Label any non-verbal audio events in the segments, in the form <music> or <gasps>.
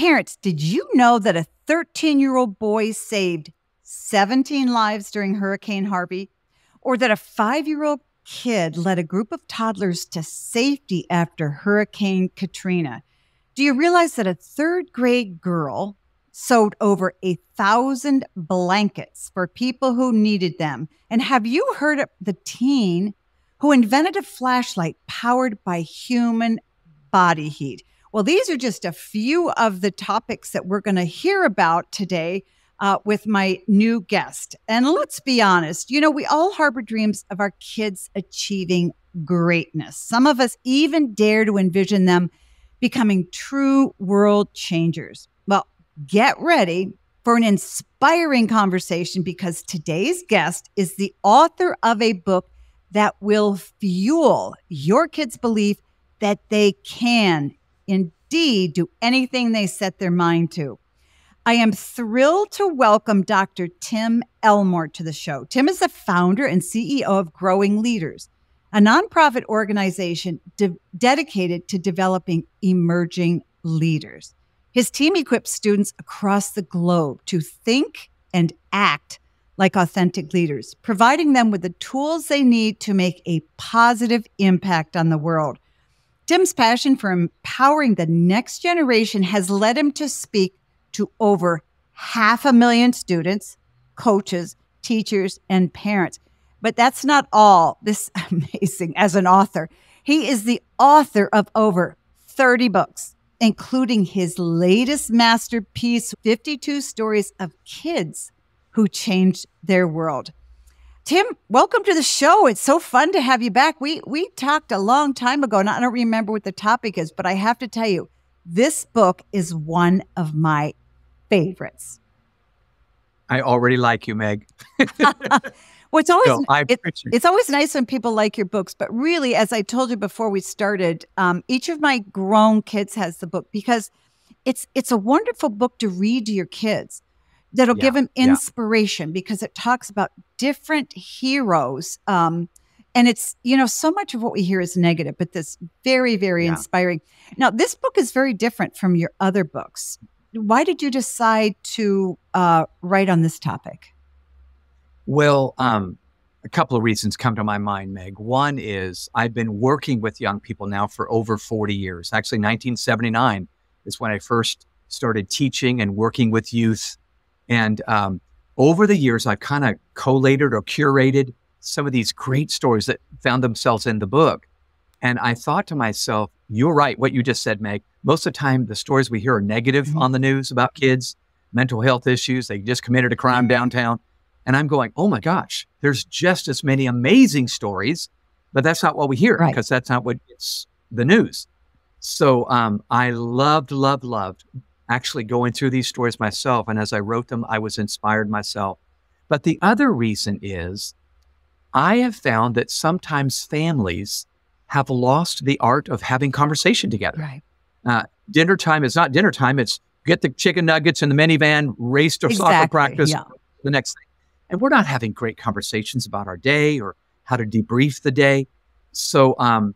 Parents, did you know that a 13 year old boy saved 17 lives during Hurricane Harvey? Or that a five year old kid led a group of toddlers to safety after Hurricane Katrina? Do you realize that a third grade girl sewed over a thousand blankets for people who needed them? And have you heard of the teen who invented a flashlight powered by human body heat? Well, these are just a few of the topics that we're going to hear about today uh, with my new guest. And let's be honest, you know, we all harbor dreams of our kids achieving greatness. Some of us even dare to envision them becoming true world changers. Well, get ready for an inspiring conversation because today's guest is the author of a book that will fuel your kids' belief that they can indeed do anything they set their mind to. I am thrilled to welcome Dr. Tim Elmore to the show. Tim is the founder and CEO of Growing Leaders, a nonprofit organization de- dedicated to developing emerging leaders. His team equips students across the globe to think and act like authentic leaders, providing them with the tools they need to make a positive impact on the world. Tim's passion for empowering the next generation has led him to speak to over half a million students, coaches, teachers, and parents. But that's not all. This <laughs> amazing as an author. He is the author of over 30 books, including his latest masterpiece, 52 Stories of Kids Who Changed Their World. Tim, welcome to the show. It's so fun to have you back. We we talked a long time ago, and I don't remember what the topic is, but I have to tell you, this book is one of my favorites. I already like you, Meg. <laughs> well, it's always no, it, it's always nice when people like your books, but really, as I told you before we started, um, each of my grown kids has the book because it's it's a wonderful book to read to your kids that'll yeah, give them inspiration yeah. because it talks about different heroes. Um, and it's, you know, so much of what we hear is negative, but this very, very yeah. inspiring. Now, this book is very different from your other books. Why did you decide to uh, write on this topic? Well, um, a couple of reasons come to my mind, Meg. One is I've been working with young people now for over 40 years. Actually, 1979 is when I first started teaching and working with youth and um, over the years, I've kind of collated or curated some of these great stories that found themselves in the book. And I thought to myself, you're right, what you just said, Meg. Most of the time, the stories we hear are negative mm-hmm. on the news about kids, mental health issues. They just committed a crime downtown. And I'm going, oh my gosh, there's just as many amazing stories, but that's not what we hear right. because that's not what gets the news. So um, I loved, loved, loved actually going through these stories myself. And as I wrote them, I was inspired myself. But the other reason is I have found that sometimes families have lost the art of having conversation together. Right. Uh, dinner time is not dinner time. It's get the chicken nuggets in the minivan, race to exactly. soccer practice, yeah. the next thing. And we're not having great conversations about our day or how to debrief the day. So, um,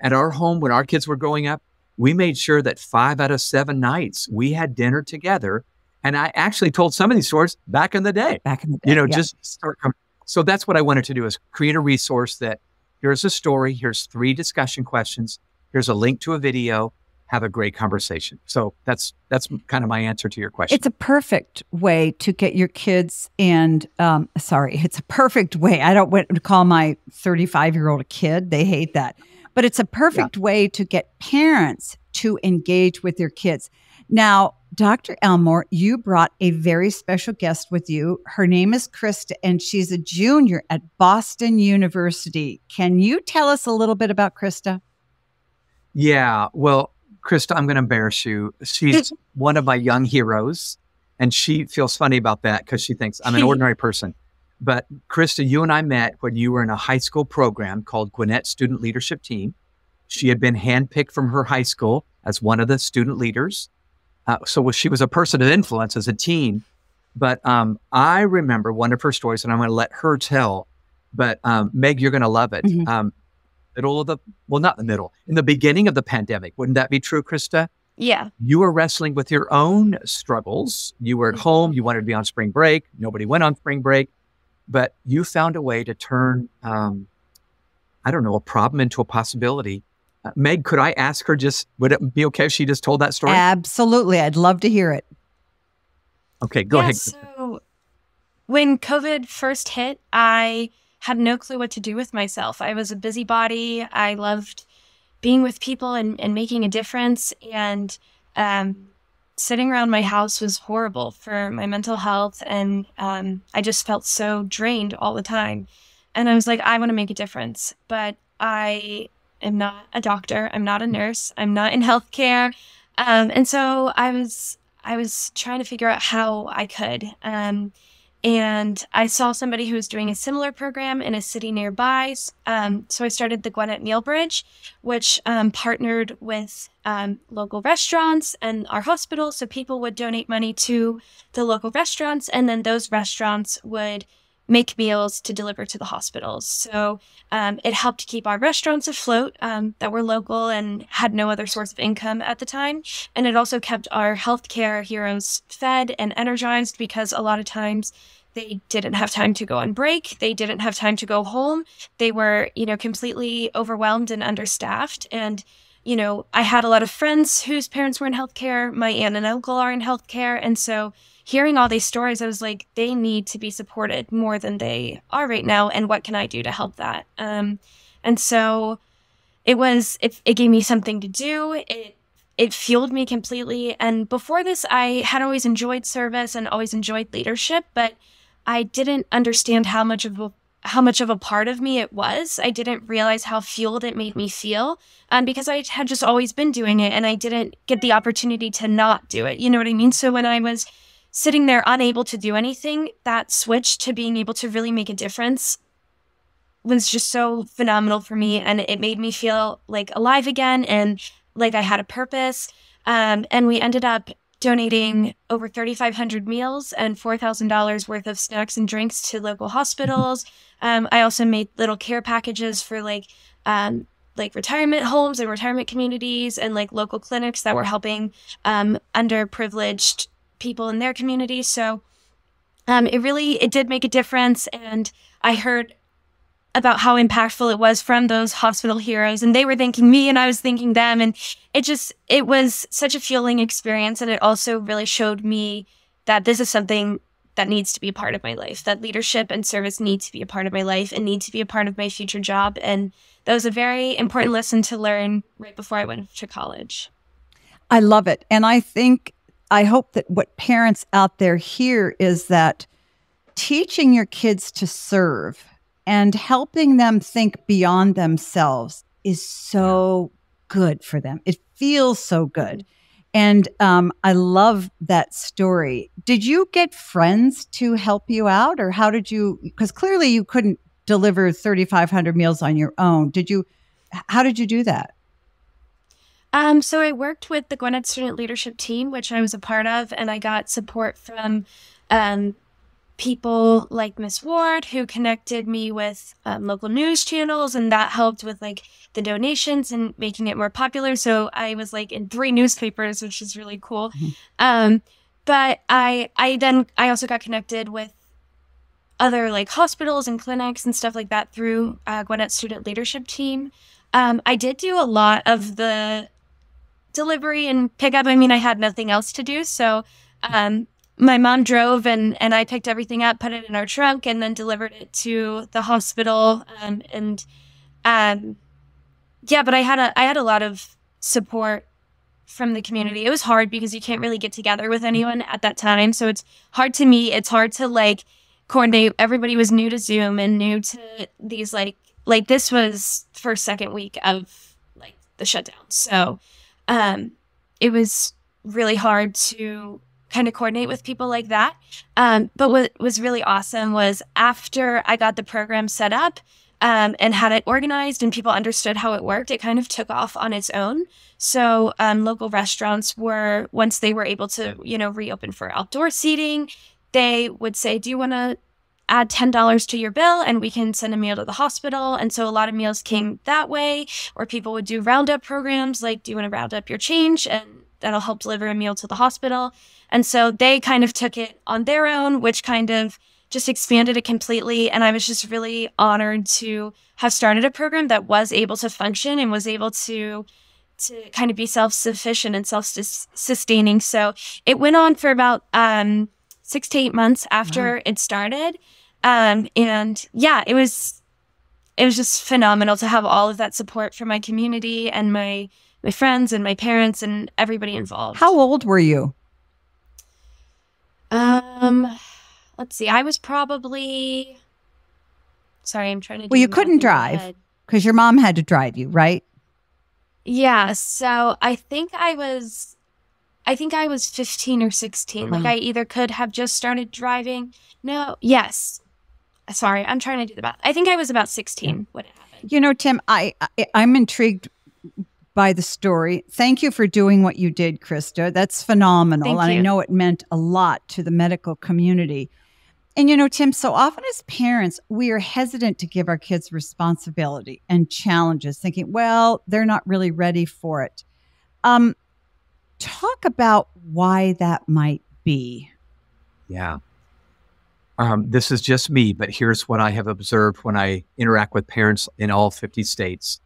at our home, when our kids were growing up, we made sure that five out of seven nights we had dinner together. And I actually told some of these stories back in the day. Back in the day. You know, yeah. just start coming. So that's what I wanted to do is create a resource that here's a story, here's three discussion questions, here's a link to a video, have a great conversation. So that's that's kind of my answer to your question. It's a perfect way to get your kids and um, sorry, it's a perfect way. I don't want to call my 35 year old a kid. They hate that but it's a perfect yeah. way to get parents to engage with their kids. Now, Dr. Elmore, you brought a very special guest with you. Her name is Krista, and she's a junior at Boston University. Can you tell us a little bit about Krista? Yeah, well, Krista, I'm going to embarrass you. She's <laughs> one of my young heroes, and she feels funny about that because she thinks I'm an ordinary person. But Krista, you and I met when you were in a high school program called Gwinnett Student Leadership Team. She had been handpicked from her high school as one of the student leaders. Uh, so she was a person of influence as a teen. But um, I remember one of her stories, and I'm going to let her tell. But um, Meg, you're going to love it. Mm-hmm. Um, middle of the, well, not the middle, in the beginning of the pandemic. Wouldn't that be true, Krista? Yeah. You were wrestling with your own struggles. You were at Mm-hmm. home. You wanted to be on spring break. Nobody went on spring break, but you found a way to turn, um, I don't know, a problem into a possibility. Uh, Meg, could I ask her just, would it be okay if she just told that story? Absolutely. I'd love to hear it. okay, go yeah, ahead. So when COVID first hit, I had no clue what to do with myself. I was a busybody. I loved being with people and, and making a difference. And um, sitting around my house was horrible for my mental health. And um, I just felt so drained all the time. And I was like, I want to make a difference. But I am not a doctor. I'm not a nurse. I'm not in healthcare. Um, and so I was I was trying to figure out how I could. Um, and I saw somebody who was doing a similar program in a city nearby. Um, so I started the Gwinnett Meal Bridge, which um, partnered with um, local restaurants and our hospital. So people would donate money to the local restaurants, and then those restaurants would make meals to deliver to the hospitals. So um, it helped keep our restaurants afloat um, that were local and had no other source of income at the time. And it also kept our healthcare heroes fed and energized because a lot of times they didn't have time to go on break. They didn't have time to go home. They were, you know, completely overwhelmed and understaffed. And, you know, I had a lot of friends whose parents were in healthcare. My aunt and uncle are in healthcare. And so hearing all these stories, I was like, they need to be supported more than they are right now. And what can I do to help that? Um, and so it was, it, it gave me something to do. It, it fueled me completely. And before this, I had always enjoyed service and always enjoyed leadership, but I didn't understand how much of a how much of a part of me it was. I didn't realize how fueled it made me feel um, because I had just always been doing it and I didn't get the opportunity to not do it. You know what I mean? So when I was sitting there unable to do anything, that switch to being able to really make a difference was just so phenomenal for me. And it made me feel like alive again and like I had a purpose. Um, and we ended up donating over 3,500 meals and $4,000 worth of snacks and drinks to local hospitals. Um, I also made little care packages for like, um, like retirement homes and retirement communities and like local clinics that were helping um, underprivileged people in their community. So um, it really it did make a difference, and I heard about how impactful it was from those hospital heroes, and they were thanking me, and I was thanking them, and it just it was such a fueling experience, and it also really showed me that this is something that needs to be a part of my life. That leadership and service need to be a part of my life and need to be a part of my future job, and that was a very important lesson to learn right before I went to college. I love it. And I think, I hope that what parents out there hear is that teaching your kids to serve and helping them think beyond themselves is so good for them. It feels so good. And um, I love that story. Did you get friends to help you out, or how did you? Because clearly you couldn't deliver 3,500 meals on your own. Did you? How did you do that? Um, so I worked with the Gwinnett Student Leadership Team, which I was a part of, and I got support from um, people like Miss Ward, who connected me with um, local news channels, and that helped with like the donations and making it more popular. So I was like in three newspapers, which is really cool. Mhm. Um, but I, I then I also got connected with other like hospitals and clinics and stuff like that through uh, Gwinnett Student Leadership Team. Um, I did do a lot of the delivery and pickup. I mean, I had nothing else to do, so um, my mom drove and and I picked everything up, put it in our trunk, and then delivered it to the hospital. Um, and um, yeah, but I had a I had a lot of support from the community. It was hard because you can't really get together with anyone at that time, so it's hard to meet. It's hard to like coordinate. Everybody was new to Zoom and new to these like like this was first second week of like the shutdown, so um, it was really hard to kind of coordinate with people like that. Um, but what was really awesome was after I got the program set up um, and had it organized and people understood how it worked, it kind of took off on its own. So um, local restaurants were, once they were able to, you know, reopen for outdoor seating, they would say, Do you want to add $10 to your bill and we can send a meal to the hospital. And so a lot of meals came that way, or people would do roundup programs like, do you want to round up your change? And that'll help deliver a meal to the hospital. And so they kind of took it on their own, which kind of just expanded it completely. And I was just really honored to have started a program that was able to function and was able to to kind of be self-sufficient and self-sustaining. So it went on for about um, six to eight months after wow. it started. Um, and yeah, it was it was just phenomenal to have all of that support from my community and my my friends and my parents and everybody involved. How old were you? Um, let's see. I was probably. Sorry, I'm trying to. Well, you couldn't drive because your mom had to drive you, right? Yeah. So I think I was. I think I was 15 or 16. Mm-hmm. Like I either could have just started driving. No. Yes. Sorry, I'm trying to do the math. I think I was about 16 when it happened. You know, Tim, I, I I'm intrigued by the story. Thank you for doing what you did, Krista. That's phenomenal. Thank and you. I know it meant a lot to the medical community. And you know, Tim, so often as parents, we are hesitant to give our kids responsibility and challenges, thinking, well, they're not really ready for it. Um, talk about why that might be. Yeah. Um, this is just me, but here's what I have observed when I interact with parents in all 50 states.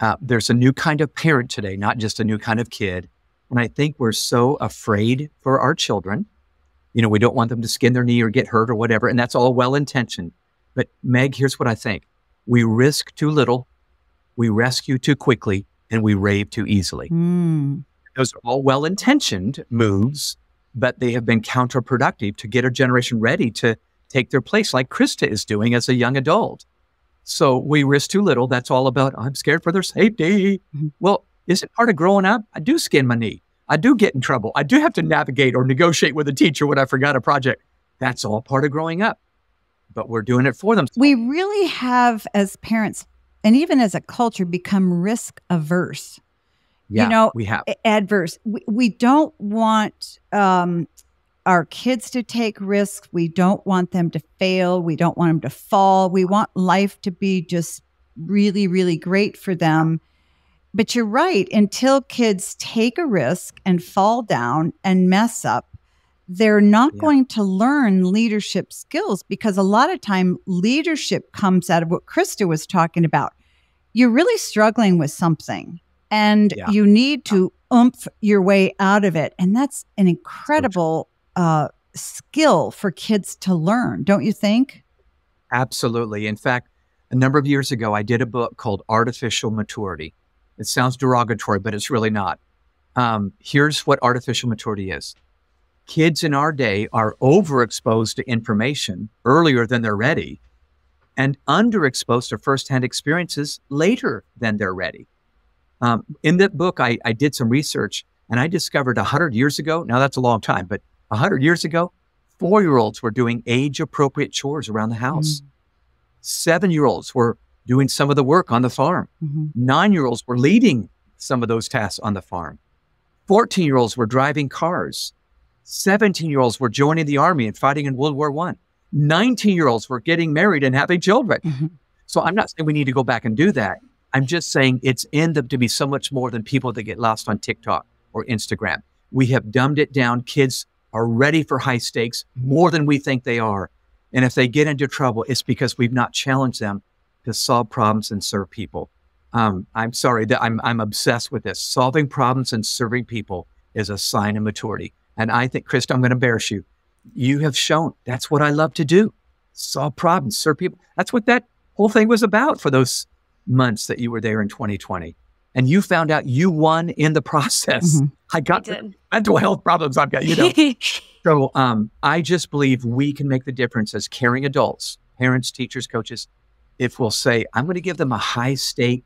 Uh, there's a new kind of parent today, not just a new kind of kid. And I think we're so afraid for our children. You know, we don't want them to skin their knee or get hurt or whatever. And that's all well intentioned. But Meg, here's what I think we risk too little, we rescue too quickly, and we rave too easily. Mm. Those are all well intentioned moves, but they have been counterproductive to get a generation ready to take their place, like Krista is doing as a young adult. So we risk too little. That's all about, I'm scared for their safety. Mm-hmm. Well, is it part of growing up? I do skin my knee. I do get in trouble. I do have to navigate or negotiate with a teacher when I forgot a project. That's all part of growing up. But we're doing it for them. We really have, as parents and even as a culture, become risk averse. Yeah, you know, we have adverse. We, we don't want um, our kids to take risks. We don't want them to fail. We don't want them to fall. We want life to be just really, really great for them. But you're right. Until kids take a risk and fall down and mess up, they're not yeah. going to learn leadership skills because a lot of time leadership comes out of what Krista was talking about. You're really struggling with something and yeah. you need to oomph your way out of it. And that's an incredible uh, skill for kids to learn, don't you think? Absolutely. In fact, a number of years ago, I did a book called Artificial Maturity. It sounds derogatory, but it's really not. Um, here's what artificial maturity is kids in our day are overexposed to information earlier than they're ready and underexposed to firsthand experiences later than they're ready. Um, in that book, I, I did some research and I discovered 100 years ago, now that's a long time, but 100 years ago, four year olds were doing age appropriate chores around the house. Mm-hmm. Seven year olds were doing some of the work on the farm. Mm-hmm. Nine year olds were leading some of those tasks on the farm. 14 year olds were driving cars. 17 year olds were joining the army and fighting in World War One. 19 year olds were getting married and having children. Mm-hmm. So I'm not saying we need to go back and do that. I'm just saying it's in them to be so much more than people that get lost on TikTok or Instagram. We have dumbed it down. Kids are ready for high stakes more than we think they are. And if they get into trouble, it's because we've not challenged them to solve problems and serve people. Um, I'm sorry that I'm, I'm obsessed with this. Solving problems and serving people is a sign of maturity. And I think, Krista, I'm going to embarrass you. You have shown that's what I love to do. Solve problems, serve people. That's what that whole thing was about for those months that you were there in 2020 and you found out you won in the <laughs> process. Mm-hmm. I got I mental health problems I've got, you know. <laughs> so um, I just believe we can make the difference as caring adults, parents, teachers, coaches, if we'll say, I'm going to give them a high stake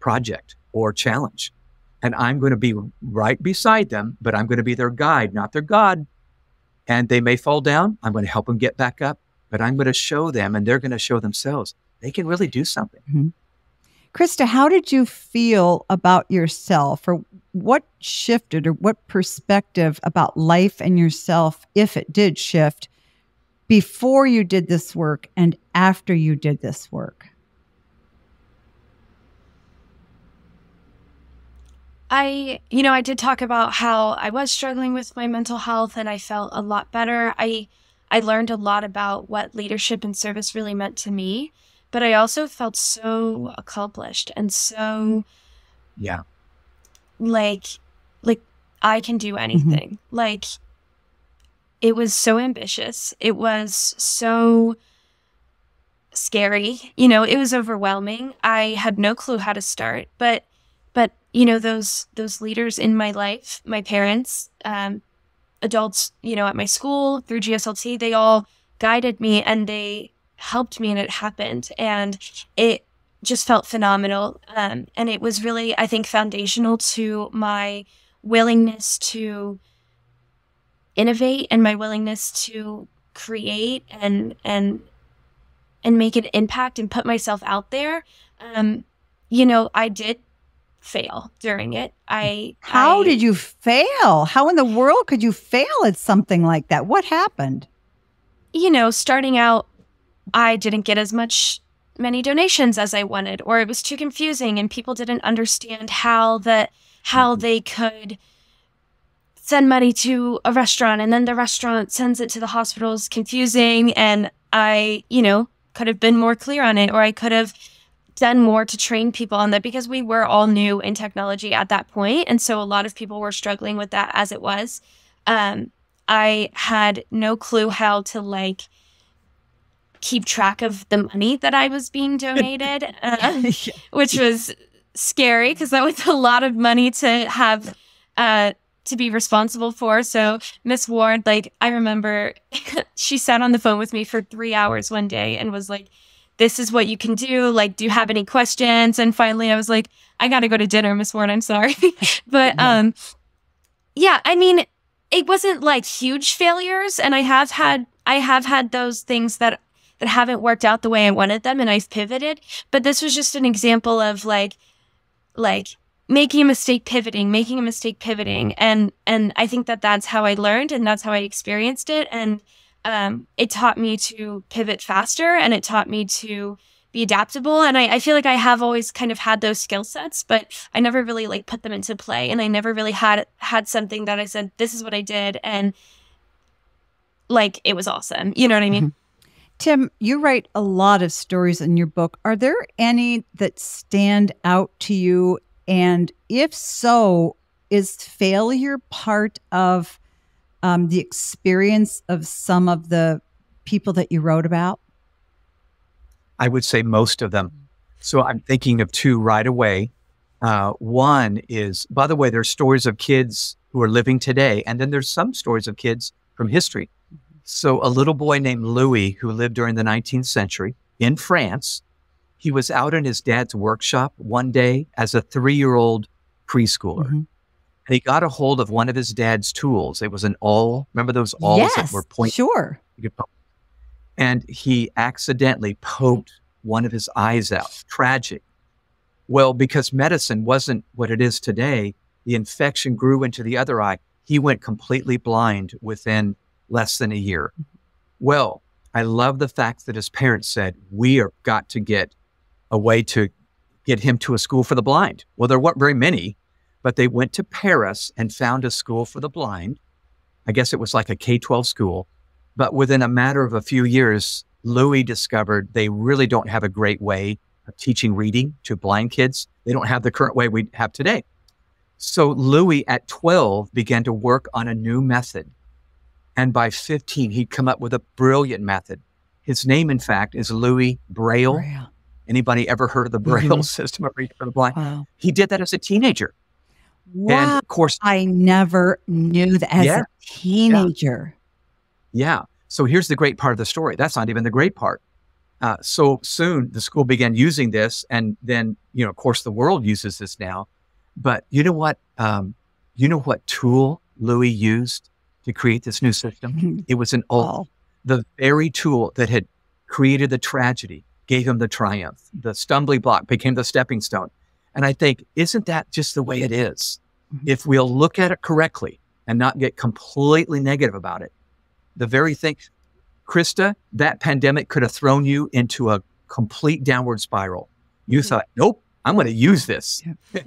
project or challenge. And I'm going to be right beside them, but I'm going to be their guide, not their God. And they may fall down. I'm going to help them get back up, but I'm going to show them and they're going to show themselves they can really do something. Mm-hmm. Krista, how did you feel about yourself, or what shifted, or what perspective about life and yourself, if it did shift, before you did this work and after you did this work? I, you know, I did talk about how I was struggling with my mental health and I felt a lot better. I I learned a lot about what leadership and service really meant to me, but I also felt so accomplished and so yeah. Like like I can do anything. Mm-hmm. Like it was so ambitious. It was so scary. You know, it was overwhelming. I had no clue how to start, but but you know those those leaders in my life, my parents, um, adults, you know, at my school through GSLT, they all guided me and they helped me, and it happened, and it just felt phenomenal. Um, and it was really, I think, foundational to my willingness to innovate and my willingness to create and and and make an impact and put myself out there. Um, you know, I did fail during it. I How I, did you fail? How in the world could you fail at something like that? What happened? You know, starting out I didn't get as much many donations as I wanted or it was too confusing and people didn't understand how that how mm-hmm. they could send money to a restaurant and then the restaurant sends it to the hospital is confusing and I, you know, could have been more clear on it or I could have done more to train people on that because we were all new in technology at that point and so a lot of people were struggling with that as it was um, i had no clue how to like keep track of the money that i was being <laughs> donated uh, which was scary because that was a lot of money to have uh, to be responsible for. So Miss Ward, like I remember <laughs> she sat on the phone with me for three hours one day and was like, this is what you can do. Like, do you have any questions? And finally I was like, I gotta go to dinner, Miss Ward, I'm sorry. <laughs> but um yeah, I mean, it wasn't like huge failures. And I have had I have had those things that that haven't worked out the way I wanted them and I've pivoted. But this was just an example of like like making a mistake pivoting making a mistake pivoting. And and i think that that's how i learned and that's how i experienced it. And um, it taught me to pivot faster and it taught me to be adaptable. And I, I feel like i have always kind of had those skill sets but i never really like put them into play. And i never really had had something that i said this is what i did and like it was awesome. You know what i mean? Mm-hmm. Tim, you write a lot of stories in your book. Are there any that stand out to you and if so, is failure part of um, the experience of some of the people that you wrote about? I would say most of them. So I'm thinking of two right away. Uh, one is, by the way, there's stories of kids who are living today, and then there's some stories of kids from history. So a little boy named Louis, who lived during the 19th century in France, he was out in his dad's workshop one day as a three year old preschooler. Mm-hmm. And he got a hold of one of his dad's tools. It was an awl. Remember those awls yes, that were pointed? Sure. And he accidentally poked one of his eyes out. Tragic. Well, because medicine wasn't what it is today, the infection grew into the other eye. He went completely blind within less than a year. Mm-hmm. Well, I love the fact that his parents said, We are got to get a way to get him to a school for the blind. Well, there weren't very many, but they went to Paris and found a school for the blind. I guess it was like a K 12 school. But within a matter of a few years, Louis discovered they really don't have a great way of teaching reading to blind kids. They don't have the current way we have today. So Louis at 12 began to work on a new method. And by 15, he'd come up with a brilliant method. His name, in fact, is Louis Braille. Braille. Anybody ever heard of the Braille mm-hmm. system of reading for the blind? Wow. He did that as a teenager. Wow. And of course, I never knew that as yeah, a teenager. Yeah. yeah. So here's the great part of the story. That's not even the great part. Uh, so soon the school began using this, and then you know, of course, the world uses this now. But you know what? Um, you know what tool Louis used to create this new system? It was an awl, the very tool that had created the tragedy gave him the triumph. The stumbling block became the stepping stone. And I think, isn't that just the way it is? Mm-hmm. If we'll look at it correctly and not get completely negative about it, the very thing, Krista, that pandemic could have thrown you into a complete downward spiral. You mm-hmm. thought, nope, I'm going to use this. <laughs>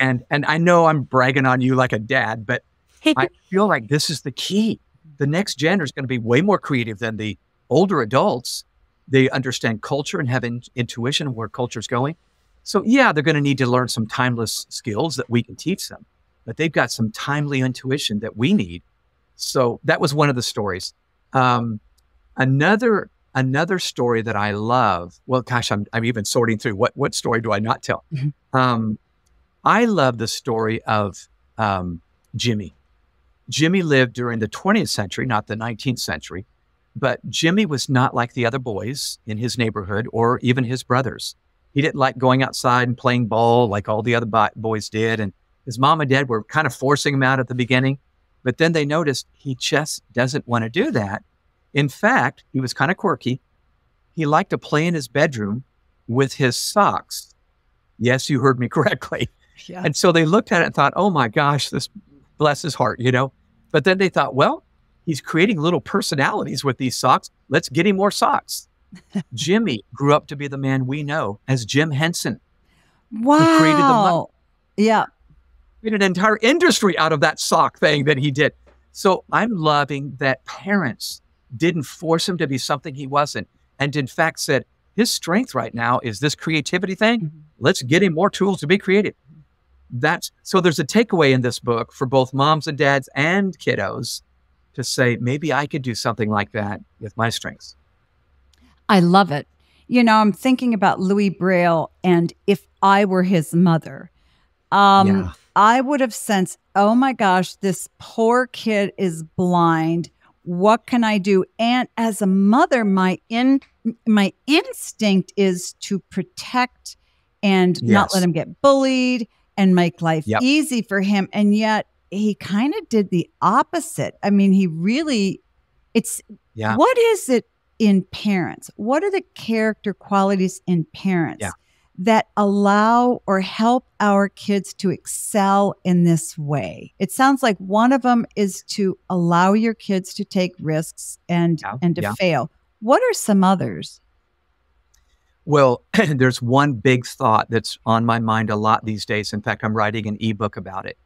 And and I know I'm bragging on you like a dad, but I feel like this is the key. The next gen is going to be way more creative than the older adults. They understand culture and have in, intuition where culture is going. So yeah, they're going to need to learn some timeless skills that we can teach them, but they've got some timely intuition that we need. So that was one of the stories. Um, another another story that I love. Well, gosh, I'm I'm even sorting through what what story do I not tell. Mm-hmm. Um, I love the story of um, Jimmy. Jimmy lived during the 20th century, not the 19th century, but Jimmy was not like the other boys in his neighborhood or even his brothers. He didn't like going outside and playing ball like all the other boys did. And his mom and dad were kind of forcing him out at the beginning. But then they noticed he just doesn't want to do that. In fact, he was kind of quirky. He liked to play in his bedroom with his socks. Yes, you heard me <laughs> correctly. Yeah. And so they looked at it and thought, oh my gosh, this bless his heart, you know? But then they thought, well, he's creating little personalities with these socks. Let's get him more socks. <laughs> Jimmy grew up to be the man we know as Jim Henson. Wow. Who created the Yeah. Made an entire industry out of that sock thing that he did. So I'm loving that parents didn't force him to be something he wasn't. And in fact said, his strength right now is this creativity thing. Mm-hmm. Let's get him more tools to be creative that's so there's a takeaway in this book for both moms and dads and kiddos to say maybe I could do something like that with my strengths. I love it. You know, I'm thinking about Louis Braille and if I were his mother, um, yeah. I would have sensed, oh my gosh, this poor kid is blind. What can I do? And as a mother, my in my instinct is to protect and yes. not let him get bullied and make life yep. easy for him. And yet he kind of did the opposite. I mean, he really, it's, yeah. what is it in parents? What are the character qualities in parents yeah. that allow or help our kids to excel in this way? It sounds like one of them is to allow your kids to take risks and, yeah. and to fail. What are some others? Well, <clears throat> there's one big thought that's on my mind a lot these days. In fact, I'm writing an ebook about it.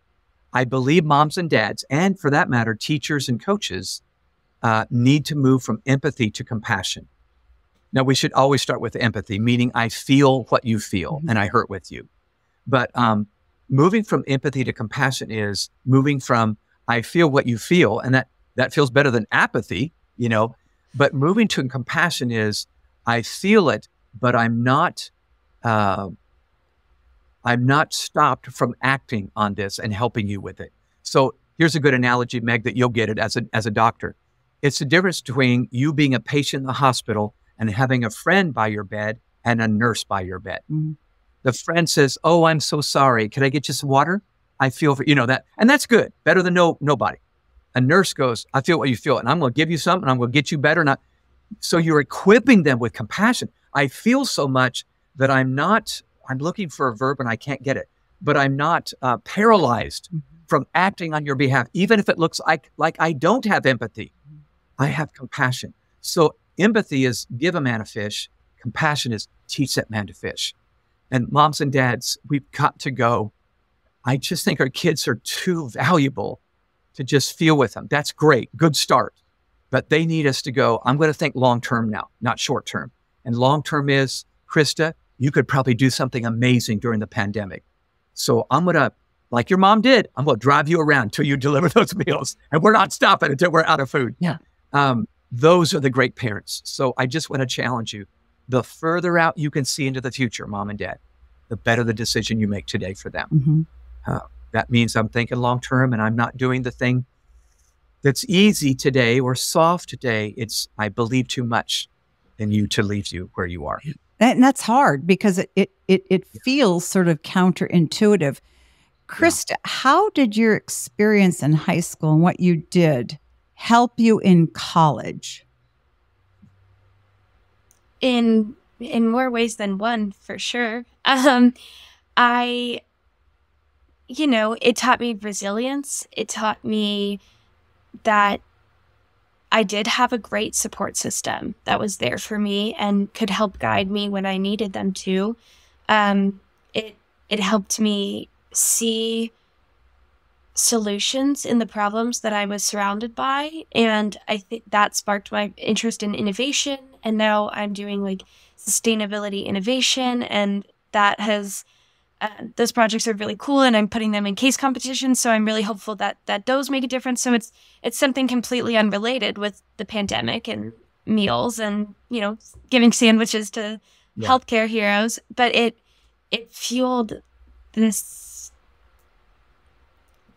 I believe moms and dads, and for that matter, teachers and coaches, uh, need to move from empathy to compassion. Now, we should always start with empathy, meaning I feel what you feel mm-hmm. and I hurt with you. But um, moving from empathy to compassion is moving from I feel what you feel, and that that feels better than apathy, you know. But moving to compassion is I feel it, but I'm not, uh, I'm not stopped from acting on this and helping you with it. So here's a good analogy, Meg, that you'll get it as a, as a doctor. It's the difference between you being a patient in the hospital and having a friend by your bed and a nurse by your bed. Mm-hmm. The friend says, "Oh, I'm so sorry. Can I get you some water?" I feel for you know that, and that's good. Better than no nobody. A nurse goes, "I feel what you feel, and I'm going to give you some, and I'm going to get you better." Not so you're equipping them with compassion. I feel so much that I'm not, I'm looking for a verb and I can't get it, but I'm not uh, paralyzed mm-hmm. from acting on your behalf, even if it looks like, like I don't have empathy. I have compassion. So empathy is give a man a fish. Compassion is teach that man to fish. And moms and dads, we've got to go. I just think our kids are too valuable to just feel with them. That's great. Good start. But they need us to go, I'm going to think long term now, not short term. And long term is, Krista, you could probably do something amazing during the pandemic. So I'm going to, like your mom did, I'm going to drive you around till you <laughs> deliver those meals. And we're not stopping until we're out of food. Yeah. Um, those are the great parents. So I just want to challenge you. The further out you can see into the future, mom and dad, the better the decision you make today for them. Mm-hmm. Uh, that means I'm thinking long term and I'm not doing the thing that's easy today or soft today. It's I believe too much and you to leave you where you are. And that's hard because it it it, it yeah. feels sort of counterintuitive. Krista, yeah. how did your experience in high school and what you did help you in college? In in more ways than one, for sure. Um, I, you know, it taught me resilience. It taught me that I did have a great support system that was there for me and could help guide me when I needed them to. Um, it it helped me see solutions in the problems that I was surrounded by. And I think that sparked my interest in innovation. And now I'm doing like sustainability innovation. And that has, uh, those projects are really cool. And I'm putting them in case competitions. So I'm really hopeful that, that does make a difference. So it's, it's something completely unrelated with the pandemic and meals and, you know, giving sandwiches to yeah. healthcare heroes. But it, it fueled this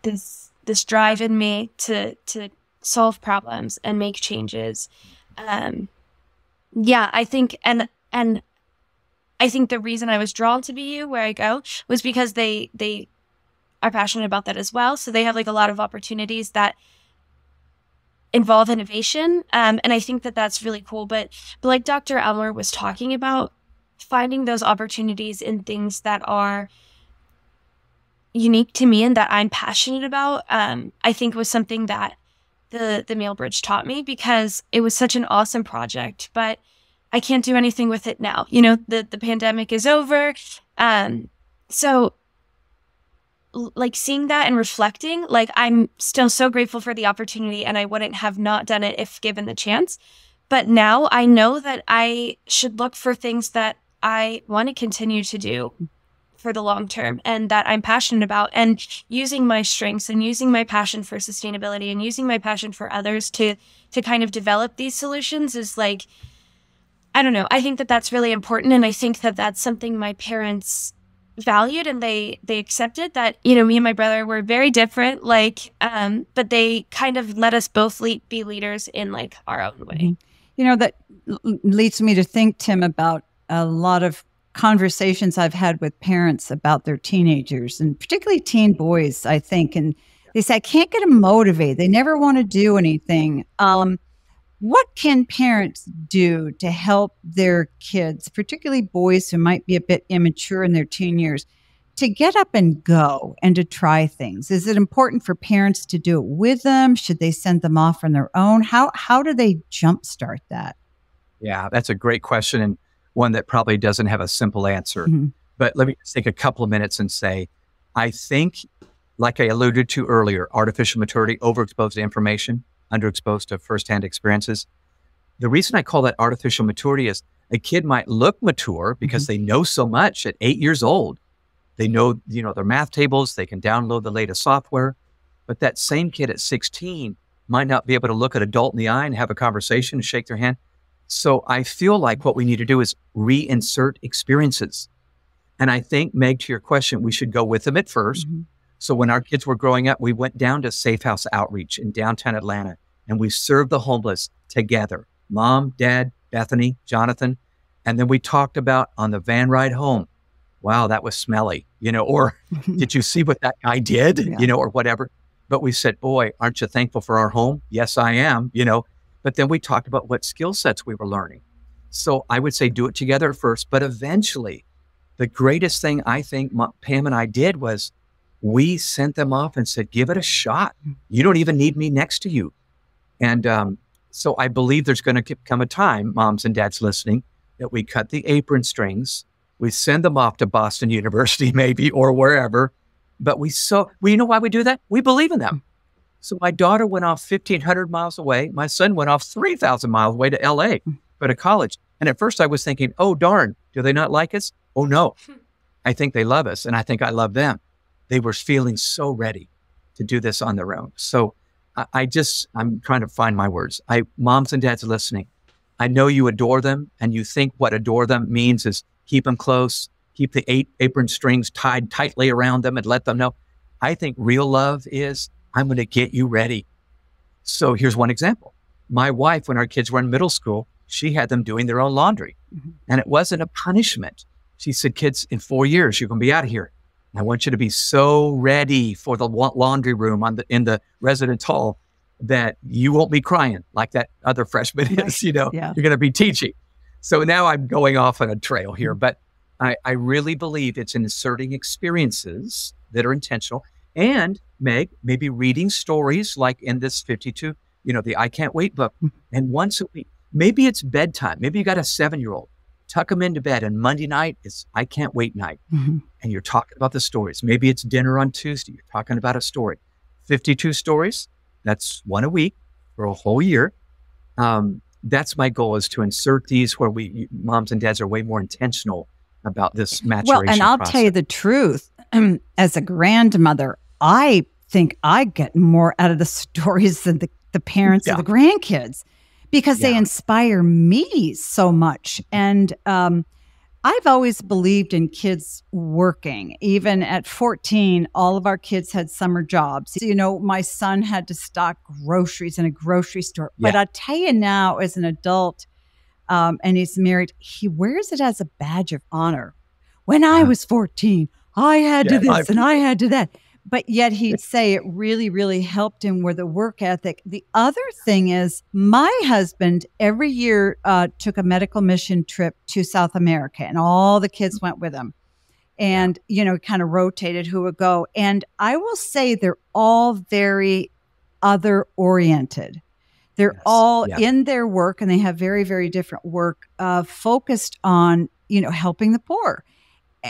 this this drive in me to to solve problems and make changes. Um, yeah, I think and and I think the reason I was drawn to BU where I go was because they they are passionate about that as well. So they have like a lot of opportunities that involve innovation, um, and I think that that's really cool. But but like Dr. Elmore was talking about, finding those opportunities in things that are unique to me and that I'm passionate about, um, I think was something that the the Meal Bridge taught me because it was such an awesome project. But I can't do anything with it now. You know, the the pandemic is over, um, so like seeing that and reflecting, like I'm still so grateful for the opportunity, and I wouldn't have not done it if given the chance. But now I know that I should look for things that I want to continue to do for the long term and that I'm passionate about and using my strengths and using my passion for sustainability and using my passion for others to to kind of develop these solutions is like I don't know. I think that that's really important and I think that that's something my parents valued and they they accepted that you know me and my brother were very different like um but they kind of let us both lead, be leaders in like our own way. Mm-hmm. You know that leads me to think Tim about a lot of conversations I've had with parents about their teenagers and particularly teen boys, I think. And they say, I can't get them motivated. They never want to do anything. Um, what can parents do to help their kids, particularly boys who might be a bit immature in their teen years, to get up and go and to try things? Is it important for parents to do it with them? Should they send them off on their own? How how do they jumpstart that? Yeah, that's a great question. And one that probably doesn't have a simple answer. Mm-hmm. But let me just take a couple of minutes and say, I think, like I alluded to earlier, artificial maturity, overexposed to information, underexposed to firsthand experiences. The reason I call that artificial maturity is a kid might look mature because mm-hmm. they know so much at eight years old. They know, you know, their math tables, they can download the latest software. But that same kid at 16 might not be able to look an adult in the eye and have a conversation and shake their hand. So I feel like what we need to do is reinsert experiences. And I think, Meg, to your question, we should go with them at 1st mm-hmm. So when our kids were growing up, we went down to Safe House Outreach in downtown Atlanta and we served the homeless together. Mom, dad, Bethany, Jonathan. And then we talked about on the van ride home, wow, that was smelly, you know, or <laughs> did you see what that guy did, yeah. you know, or whatever. But we said, boy, aren't you thankful for our home? Yes, I am, you know. But then we talked about what skill sets we were learning. So I would say do it together first, but eventually, the greatest thing I think Pam and I did was we sent them off and said, give it a shot. You don't even need me next to you. And um, so I believe there's going to come a time, moms and dads listening, that we cut the apron strings, we send them off to Boston <laughs> University, maybe, or wherever. But we so, we you know why we do that? We believe in them. So my daughter went off 1,500 miles away. My son went off 3,000 miles away to LA go to college. And at first I was thinking, oh, darn, do they not like us? Oh, no. I think they love us. And I think I love them. They were feeling so ready to do this on their own. So I, I just, I'm trying to find my words. I, moms and dads listening. I know you adore them and you think what adore them means is keep them close, keep the eight apron strings tied tightly around them and let them know. I think real love is I'm going to get you ready. So here's one example. My wife, when our kids were in middle school, she had them doing their own laundry. Mm-hmm. And it wasn't a punishment. She said, kids, in four years, you're going to be out of here. I want you to be so ready for the laundry room on the, in the residence hall that you won't be crying like that other freshman is, you know, yeah. you're going to be teaching. So now I'm going off on a trail here, mm-hmm. but I, I really believe it's inserting experiences that are intentional and Meg, maybe reading stories like in this 52, you know, the I Can't Wait book. And once a week, maybe it's bedtime. Maybe you got a seven year old. Tuck them into bed. And Monday night is I can't wait night. Mhm. And you're talking about the stories. Maybe it's dinner on Tuesday. You're talking about a story. 52 stories. That's one a week for a whole year. Um, that's my goal is to insert these where we moms and dads are way more intentional about this maturation. Well, and I'll process. tell you the truth. <clears throat> As a grandmother, I think I get more out of the <laughs> stories than the, the parents Yeah. of the grandkids because they inspire me so much. And um, I've always believed in kids working. Even at 14, all of our kids had summer jobs. You know, my son had to stock groceries in a grocery store. But I tell you now, as an adult, um, and he's married, he wears it as a badge of honor. When I was 14, I had Yeah, to this I- and I had to that. But yet he'd say it really, really helped him with the work ethic. The other thing is, my husband every year uh, took a medical mission trip to South America, and all the kids went with him. And, you know, kind of rotated who would go. And I will say they're all very other oriented. They're Yes, all yeah. in their work and they have very, very different work uh, focused on, you know, helping the poor.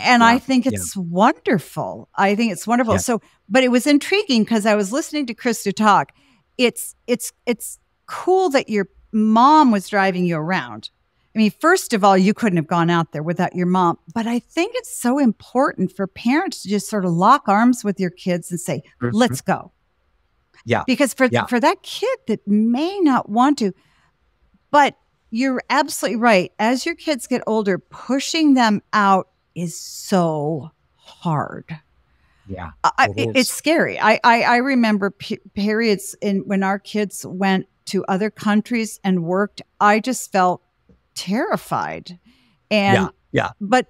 And I Yeah, think yeah. it's wonderful. I think it's wonderful. Yeah. So, but it was intriguing because I was listening to Krista talk. It's it's it's cool that your mom was driving you around. I mean, first of all, you couldn't have gone out there without your mom. But I think it's so important for parents to just sort of lock arms with your kids and say, Mhm. "Let's go." Yeah. Because for Yeah. for that kid that may not want to, but you're absolutely right. As your kids get older, pushing them out is so hard. Yeah. I, It it- it's scary. I I, I remember pe- periods in when our kids went to other countries and worked. I just felt terrified, and Yeah, yeah. But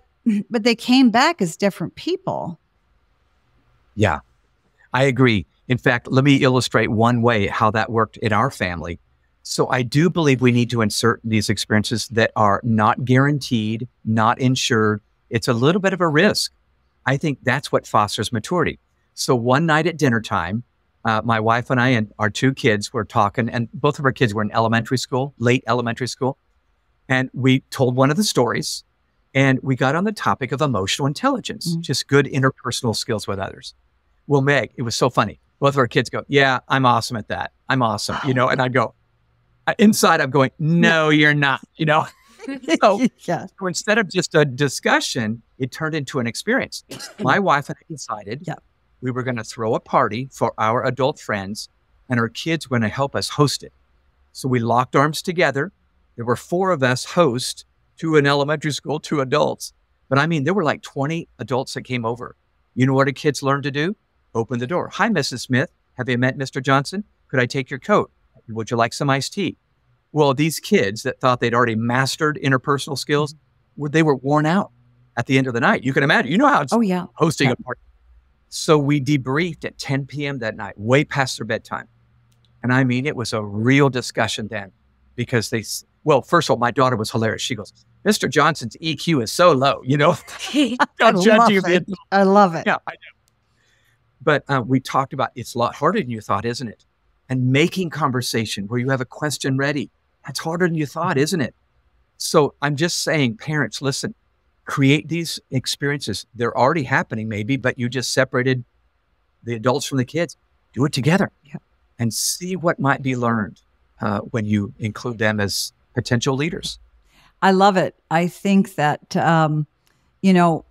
but they came back as different people. Yeah, I agree. In fact, let me illustrate one way how that worked in our family. So I do believe we need to insert these experiences that are not guaranteed, not insured. It's a little bit of a risk. I think that's what fosters maturity. So one night at dinner time, uh, my wife and I and our two kids were talking, and both of our kids were in elementary school, late elementary school. And we told one of the stories, and we got on the topic of emotional intelligence, Mm. just good interpersonal skills with others. Well, Meg, it was so funny. Both of our kids go, Yeah, I'm awesome at that. I'm awesome. You <gasps> know, and I go, inside, I'm going, No, you're not. You know, <laughs> so, yeah. so instead of just a discussion, it turned into an experience. My wife and I decided Yep. we were going to throw a party for our adult friends, and our kids were going to help us host it. So we locked arms together. There were four of us host to an elementary school, two adults. But I mean, there were like 20 adults that came over. You know what the kids learned to do? Open the door. Hi, Mrs. Smith. Have you met Mr. Johnson? Could I take your coat? Would you like some iced tea? Well, these kids that thought they'd already mastered interpersonal skills, were- they were worn out at the end of the night. You can imagine. You know how it's Oh yeah. hosting Yeah. a party. So we debriefed at 10 p.m. that night, way past their bedtime. And I mean, it was a real discussion then because they, well, first of all, my daughter was hilarious. She goes, Mr. Johnson's EQ is so low, you know? <laughs> <laughs> I love you, it. I love it. Yeah, I know. But uh, we talked about it's a lot harder than you thought, isn't it? And making conversation where you have a question ready. That's harder than you thought, isn't it? So I'm just saying, parents, listen, create these experiences. They're already happening, maybe, but you just separated the adults from the kids. Do it together Yeah. and see what might be learned uh, when you include them as potential leaders. I love it. I think that, um, you know,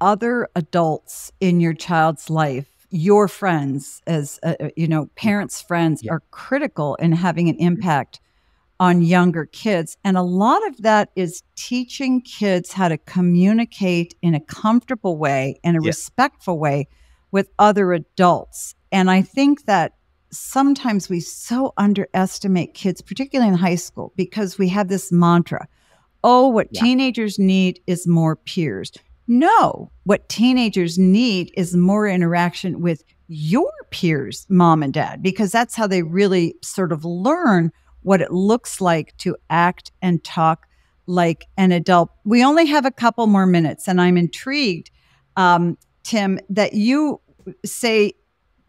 other adults in your child's life, your friends, as, uh, you know, parents' friends, Yeah. are critical in having an impact on younger kids. And a lot of that is teaching kids how to communicate in a comfortable way and a Yeah. respectful way with other adults. And I think that sometimes we so underestimate kids, particularly in high school, because we have this mantra oh, what Yeah. teenagers need is more peers. No, what teenagers need is more interaction with your peers, mom and dad, because that's how they really sort of learn what it looks like to act and talk like an adult. We only have a couple more minutes, and I'm intrigued, um, Tim, that you say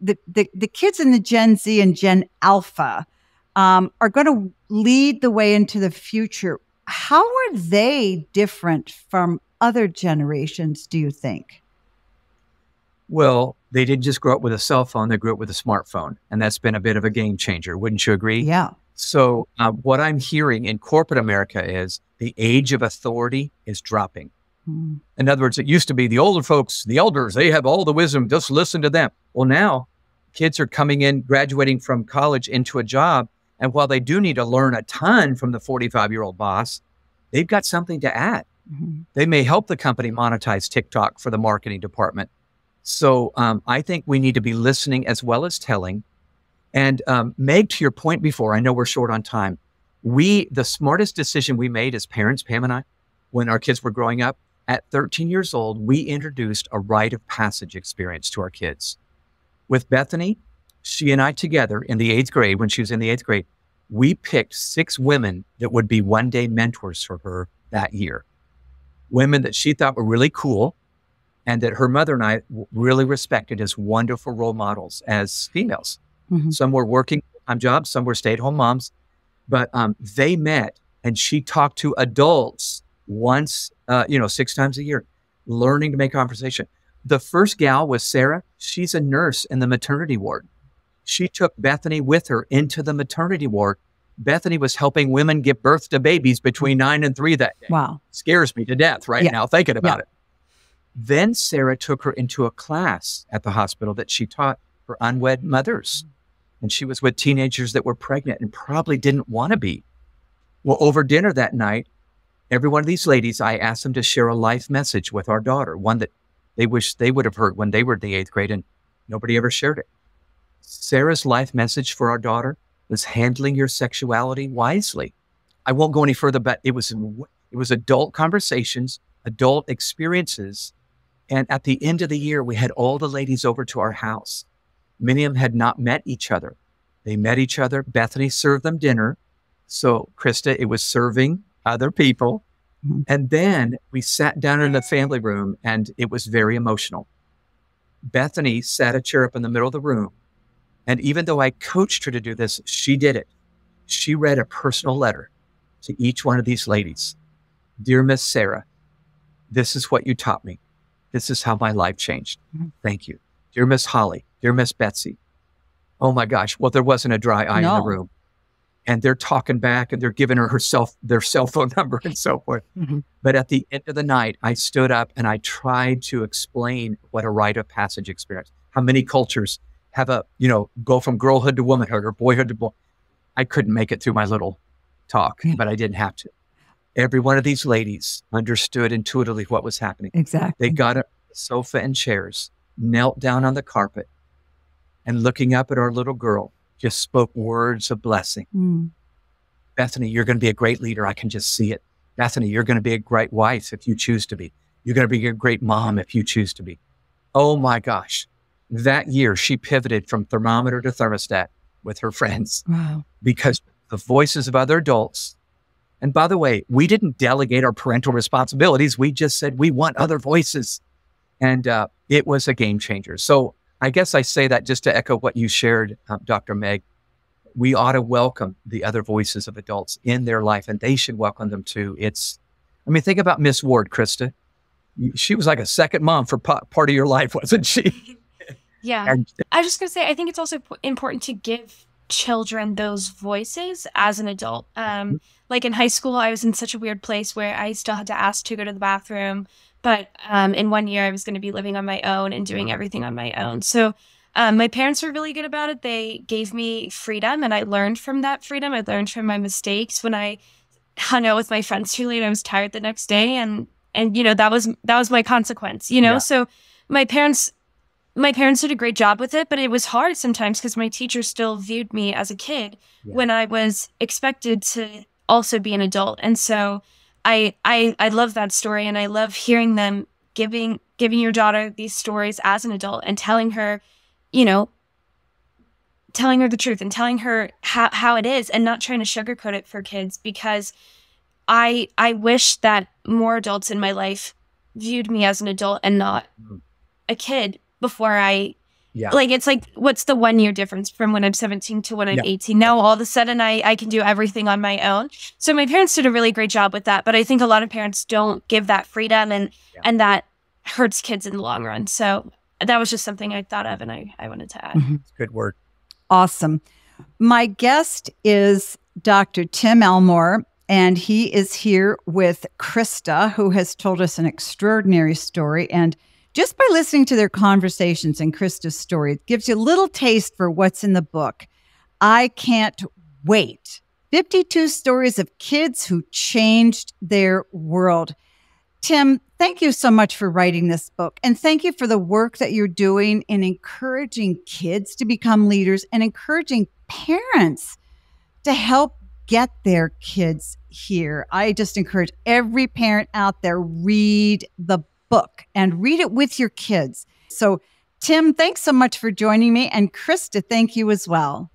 the, the, the kids in the Gen Z and Gen Alpha um, are going to lead the way into the future. how are they different from other generations, do you think? Well, they didn't just grow up with a cell phone, they grew up with a smartphone. And that's been a bit of a game changer. Wouldn't you agree? Yeah. So, uh, what I'm hearing in corporate America is the age of authority is dropping. Mm. In other words, it used to be the older folks, the elders, they have all the wisdom, just listen to them. Well, now kids are coming in, graduating from college into a job. And while they do need to learn a ton from the 45 year old boss, they've got something to add. Mm-hmm. They may help the company monetize TikTok for the marketing department. So um, I think we need to be listening as well as telling. And um, Meg, to your point before, I know we're short on time. We, the smartest decision we made as parents, Pam and I, when our kids were growing up, at 13 years old, we introduced a rite of passage experience to our kids. With Bethany, she and I together in the eighth grade, when she was in the eighth grade, we picked six women that would be one day mentors for her that year. Women that she thought were really cool and that her mother and I really respected as wonderful role models as females. Mm-hmm. Some were working time jobs, some were stay at home moms, but um, they met and she talked to adults once, uh, you know, six times a year, learning to make conversation. The first gal was Sarah. She's a nurse in the maternity ward. She took Bethany with her into the maternity ward. Bethany was helping women give birth to babies between nine and three that day. Wow. Scares me to death right yeah. now thinking about yeah. it. Then Sarah took her into a class at the hospital that she taught for unwed mothers. And she was with teenagers that were pregnant and probably didn't want to be. Well, over dinner that night, every one of these ladies, I asked them to share a life message with our daughter, one that they wish they would have heard when they were in the eighth grade, and nobody ever shared it. Sarah's life message for our daughter was handling your sexuality wisely. I won't go any further, but it was it was adult conversations, adult experiences and at the end of the year, we had all the ladies over to our house. Many of them had not met each other. They met each other. Bethany served them dinner. So, Krista, it was serving other people. Mm-hmm. And then we sat down in the family room and it was very emotional. Bethany sat a chair up in the middle of the room. And even though I coached her to do this, she did it. She read a personal letter to each one of these ladies Dear Miss Sarah, this is what you taught me. This is how my life changed. Mm-hmm. Thank you. Dear Miss Holly, dear Miss Betsy. Oh my gosh. Well, there wasn't a dry eye no. in the room. And they're talking back and they're giving her herself their cell phone <laughs> number and so forth. Mm-hmm. But at the end of the night, I stood up and I tried to explain what a rite of passage experience, how many cultures have a, you know, go from girlhood to womanhood or boyhood to boy. I couldn't make it through my little talk, but I didn't have to every one of these ladies understood intuitively what was happening. Exactly. They got a sofa and chairs, knelt down on the carpet, and looking up at our little girl, just spoke words of blessing. Mm. Bethany, you're going to be a great leader. I can just see it. Bethany, you're going to be a great wife if you choose to be. You're going to be a great mom if you choose to be. Oh my gosh. That year, she pivoted from thermometer to thermostat with her friends wow. because the voices of other adults and by the way, we didn't delegate our parental responsibilities. We just said we want other voices. And uh, it was a game changer. So I guess I say that just to echo what you shared, uh, Dr. Meg. We ought to welcome the other voices of adults in their life, and they should welcome them too. It's, I mean, think about Miss Ward, Krista. She was like a second mom for part of your life, <laughs> wasn't she? Yeah. And, I was just going to say, I think it's also important to give children those voices as an adult. Um, mm-hmm. like in high school, I was in such a weird place where I still had to ask to go to the bathroom. But um, in one year, I was going to be living on my own and doing everything on my own. So um, my parents were really good about it. They gave me freedom, and I learned from that freedom. I learned from my mistakes. When I hung out with my friends too late, I was tired the next day, and and you know that was that was my consequence. You know, yeah. so my parents my parents did a great job with it, but it was hard sometimes because my teacher still viewed me as a kid yeah. when I was expected to also be an adult. And so I I I love that story and I love hearing them giving giving your daughter these stories as an adult and telling her, you know, telling her the truth and telling her how, how it is and not trying to sugarcoat it for kids because I I wish that more adults in my life viewed me as an adult and not mm. a kid before I Yeah. Like it's like what's the one year difference from when I'm 17 to when I'm Yeah. 18? Now all of a sudden I I can do everything on my own. So my parents did a really great job with that, but I think a lot of parents don't give that freedom and Yeah. and that hurts kids in the long run. So that was just something I thought of and I I wanted to add. Mm-hmm. It's a good word. Awesome. My guest is Dr. Tim Elmore, and he is here with Krista, who has told us an extraordinary story. And just by listening to their conversations and Krista's story, it gives you a little taste for what's in the book. I can't wait. 52 stories of kids who changed their world. Tim, thank you so much for writing this book. And thank you for the work that you're doing in encouraging kids to become leaders and encouraging parents to help get their kids here. I just encourage every parent out there read the book and read it with your kids. So, Tim, thanks so much for joining me. And Krista, thank you as well.